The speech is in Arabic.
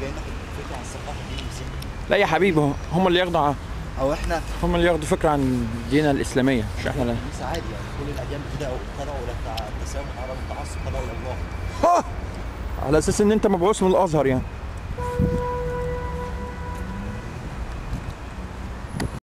جاي ناخد فكره عن الثقافه الدين لا يا حبيبي هم اللي ياخدوا أو إحنا هم اللي ياخدوا فكرة عن ديننا الإسلامية مش إحنا لا. عادي يعني كل الأديان كده تدعو إلى التسامح على التعصب تدعو الله. على أساس إن أنت مبعوث من الأزهر يعني.